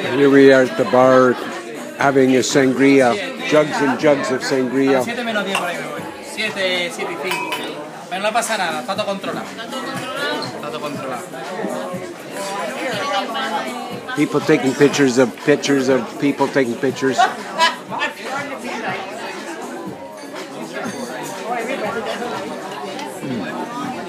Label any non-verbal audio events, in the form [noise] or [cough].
Here we are at the bar having a sangria, jugs and jugs of sangria. No pasa nada, todo controlado. Todo controlado. People taking pictures of pictures of people taking pictures. Mm. [laughs]